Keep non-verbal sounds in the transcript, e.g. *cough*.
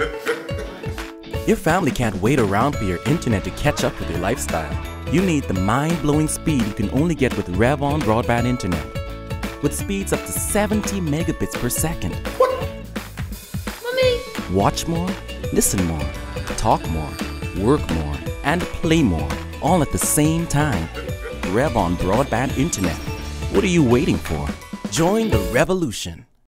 *laughs* Your family can't wait around for your internet to catch up with your lifestyle. You need the mind-blowing speed you can only get with Revon Broadband Internet. With speeds up to 70 megabits per second. What? Mommy! Watch more, listen more, talk more, work more, and play more, all at the same time. Revon Broadband Internet. What are you waiting for? Join the revolution.